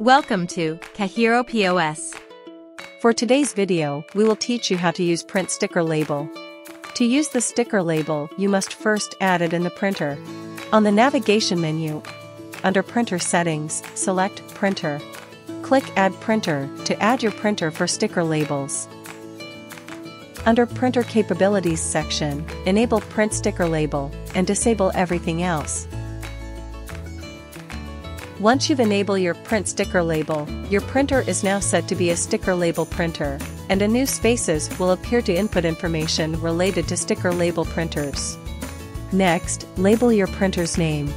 Welcome to KaHero POS. For today's video, we will teach you how to use print sticker label. To use the sticker label, you must first add it in the printer. On the navigation menu, under printer settings, select printer. Click add printer to add your printer for sticker labels. Under printer capabilities section, enable print sticker label and disable everything else. Once you've enabled your print sticker label, your printer is now set to be a sticker label printer, and a new spaces will appear to input information related to sticker label printers. Next, label your printer's name.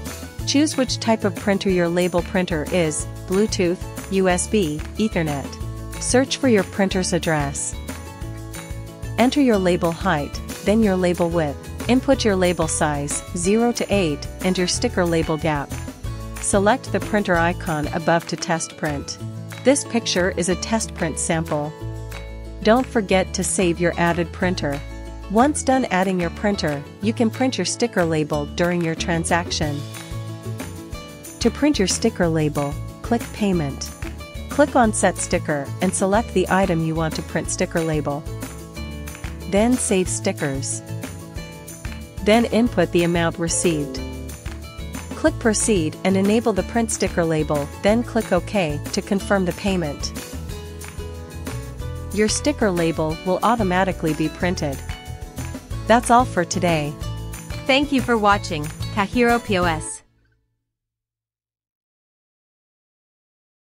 Choose which type of printer your label printer is, Bluetooth, USB, Ethernet. Search for your printer's address. Enter your label height, then your label width. Input your label size, 0 to 8, and your sticker label gap. Select the printer icon above to test print. This picture is a test print sample. Don't forget to save your added printer. Once done adding your printer, you can print your sticker label during your transaction. To print your sticker label, click Payment. Click on Set Sticker and select the item you want to print sticker label. Then save stickers. Then input the amount received. Click Proceed and enable the print sticker label, then click OK to confirm the payment. Your sticker label will automatically be printed. That's all for today. Thank you for watching KaHero POS.